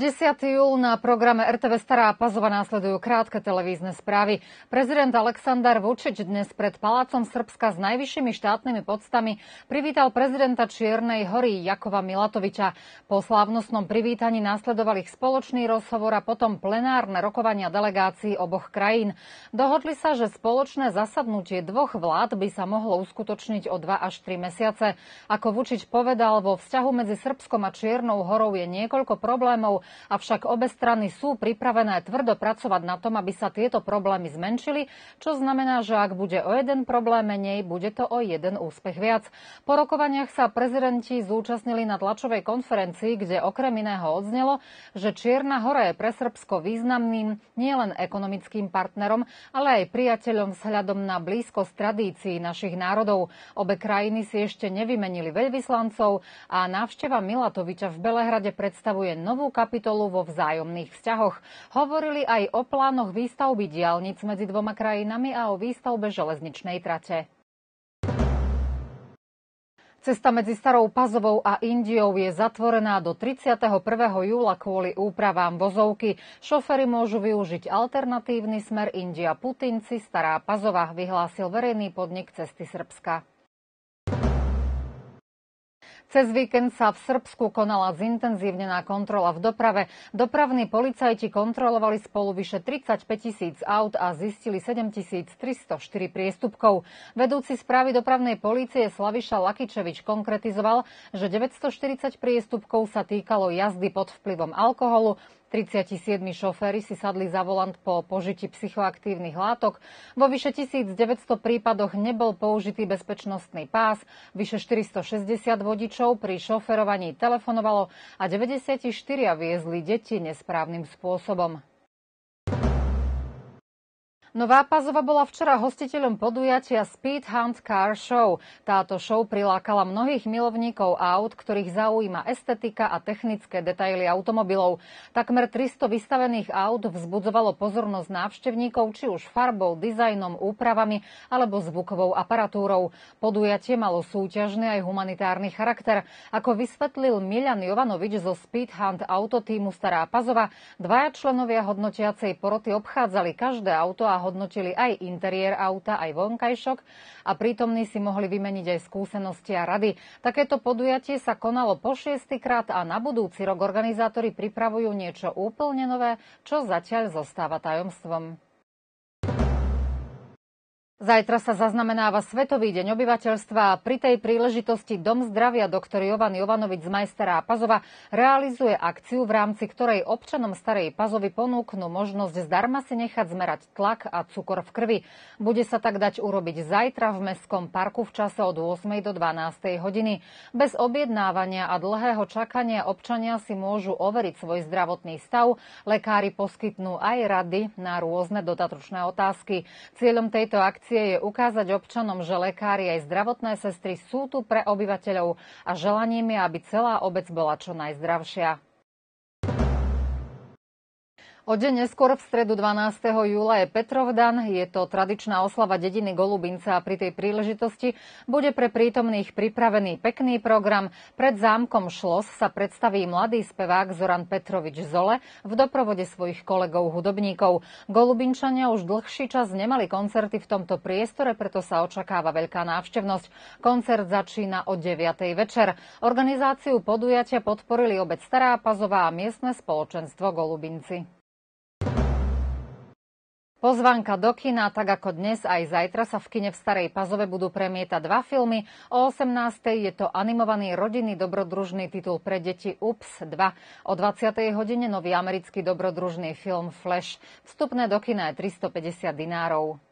10. júl na programe RTV Stará Pazova následujú krátke televízne správy. Prezident Aleksandar Vučić dnes pred Palácom Srbska s najvyššími štátnymi podstami privítal prezidenta Čiernej hory Jakova Milatoviča. Po slávnostnom privítaní následovali ich spoločný rozhovor a potom plenárne rokovania delegácií oboch krajín. Dohodli sa, že spoločné zasadnutie dvoch vlád by sa mohlo uskutočniť o 2 až 3 mesiace. Ako Vučić povedal, vo vzťahu medzi Srbskom a Čiernou horou je niekoľko problémov, avšak obe strany sú pripravené tvrdo pracovať na tom, aby sa tieto problémy zmenšili, čo znamená, že ak bude o jeden problém menej, bude to o jeden úspech viac. Po rokovaniach sa prezidenti zúčastnili na tlačovej konferencii, kde okrem iného odznelo, že Čierna hora je pre Srbsko významným nielen ekonomickým partnerom, ale aj priateľom vzhľadom na blízkosť tradícií našich národov. Obe krajiny si ešte nevymenili veľvyslancov a návšteva Milatoviča v Belehrade predstavuje novú kapitolu kapitolu vo vzájomných vzťahoch. Hovorili aj o plánoch výstavby diálnic medzi dvoma krajinami a o výstavbe železničnej trate. Cesta medzi Starou Pazovou a Indiou je zatvorená do 31. júla kvôli úpravám vozovky. Šoféry môžu využiť alternatívny smer India Putinci Stará Pazova, vyhlásil verejný podnik Cesty Srbska. Cez víkend sa v Srbsku konala zintenzívnená kontrola v doprave. Dopravní policajti kontrolovali spolu vyše 35 tisíc aut a zistili 7304 priestupkov. Vedúci správy dopravnej polície Slaviša Lakičevič konkretizoval, že 940 priestupkov sa týkalo jazdy pod vplyvom alkoholu, 37 šoféry si sadli za volant po požití psychoaktívnych látok. Vo vyše 1900 prípadoch nebol použitý bezpečnostný pás, vyše 460 vodičov pri šoferovaní telefonovalo a 94 viezli deti nesprávnym spôsobom. Nová Pazova bola včera hostiteľom podujatia Speed Hunt Car Show. Táto show prilákala mnohých milovníkov aut, ktorých zaujíma estetika a technické detaily automobilov. Takmer 300 vystavených aut vzbudzovalo pozornosť návštevníkov či už farbou, dizajnom, úpravami alebo zvukovou aparatúrou. Podujatie malo súťažný aj humanitárny charakter. Ako vysvetlil Milan Jovanovič zo Speed Hunt autotýmu Stará Pazova, dvaja členovia hodnotiacej poroty obchádzali každé auto a hodnotili aj interiér auta, aj vonkajšok a prítomní si mohli vymeniť aj skúsenosti a rady. Takéto podujatie sa konalo po šiestýkrát a na budúci rok organizátori pripravujú niečo úplne nové, čo zatiaľ zostáva tajomstvom. Zajtra sa zaznamenáva Svetový deň obyvateľstva a pri tej príležitosti Dom zdravia dr. Jovan Jovanovič z Majstera Pazova realizuje akciu, v rámci ktorej občanom Starej Pazovy ponúknú možnosť zdarma si nechať zmerať tlak a cukor v krvi. Bude sa tak dať urobiť zajtra v Mestskom parku v čase od 8. do 12. hodiny. Bez objednávania a dlhého čakania občania si môžu overiť svoj zdravotný stav. Lekári poskytnú aj rady na rôzne dodatočné otázky. Cieľom tejto akcie akcie je ukázať občanom, že lekári aj zdravotné sestry sú tu pre obyvateľov a želaním je, aby celá obec bola čo najzdravšia. O deň neskôr v stredu 12. júla je Petrovdan. Je to tradičná oslava dediny Golubinca a pri tej príležitosti bude pre prítomných pripravený pekný program. Pred zámkom Šlos sa predstaví mladý spevák Zoran Petrovič Zole v doprovode svojich kolegov hudobníkov. Golubinčania už dlhší čas nemali koncerty v tomto priestore, preto sa očakáva veľká návštevnosť. Koncert začína o 9. večer. Organizáciu podujatia podporili obec Stará Pazová a miestne spoločenstvo Golubinci. Pozvánka do kina, tak ako dnes aj zajtra sa v kine v Starej Pazove budú premietať dva filmy. O 18. je to animovaný rodinný dobrodružný titul pre deti UPS 2. O 20. hodine nový americký dobrodružný film Flash. Vstupné do kina je 350 dinárov.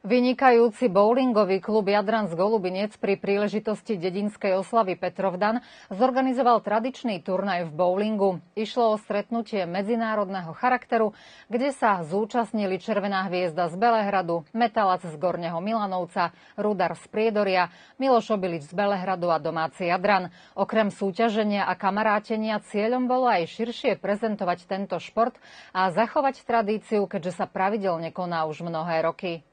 Vynikajúci bowlingový klub Jadran z Golubinec pri príležitosti dedinskej oslavy Petrovdan zorganizoval tradičný turnaj v bowlingu. Išlo o stretnutie medzinárodného charakteru, kde sa zúčastnili Červená hviezda z Belehradu, Metalac z Gorneho Milanovca, Rudar z Priedoria, Miloš Obilič z Belehradu a domáci Jadran. Okrem súťaženia a kamarátenia cieľom bolo aj širšie prezentovať tento šport a zachovať tradíciu, keďže sa pravidelne koná už mnohé roky.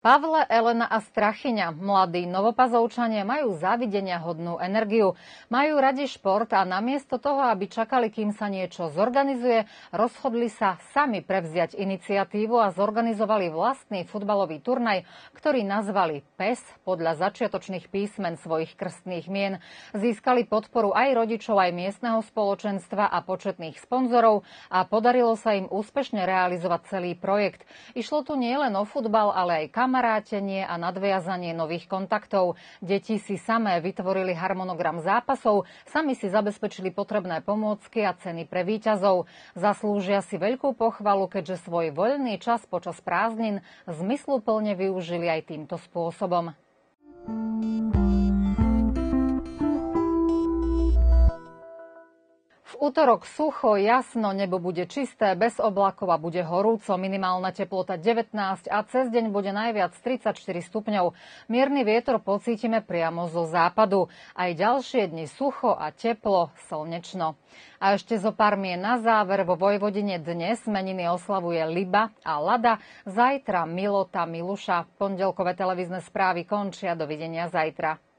Pavle, Elena a Strachyňa, mladí novopazovčania, majú závidenia hodnú energiu. Majú radi šport a namiesto toho, aby čakali, kým sa niečo zorganizuje, rozhodli sa sami prevziať iniciatívu a zorganizovali vlastný futbalový turnaj, ktorý nazvali PES podľa začiatočných písmen svojich krstných mien. Získali podporu aj rodičov, aj miestneho spoločenstva a početných sponzorov a podarilo sa im úspešne realizovať celý projekt. Išlo tu nielen o futbal, ale aj kam kamarátenie a nadviazanie nových kontaktov. Deti si samé vytvorili harmonogram zápasov, sami si zabezpečili potrebné pomôcky a ceny pre výťazov. Zaslúžia si veľkú pochvalu, keďže svoj voľný čas počas prázdnin zmysluplne využili aj týmto spôsobom. Útorok sucho, jasno, nebo bude čisté, bez oblakov a bude horúco. Minimálna teplota 19 a cez deň bude najviac 34 stupňov. Mierny vietor pocítime priamo zo západu. Aj ďalšie dni sucho a teplo, slnečno. A ešte zo pár mien na záver. Vo Vojvodine dnes meniny oslavuje Liba a Lada. Zajtra Milota Miluša. Pondelkové televízne správy končia. Dovidenia zajtra.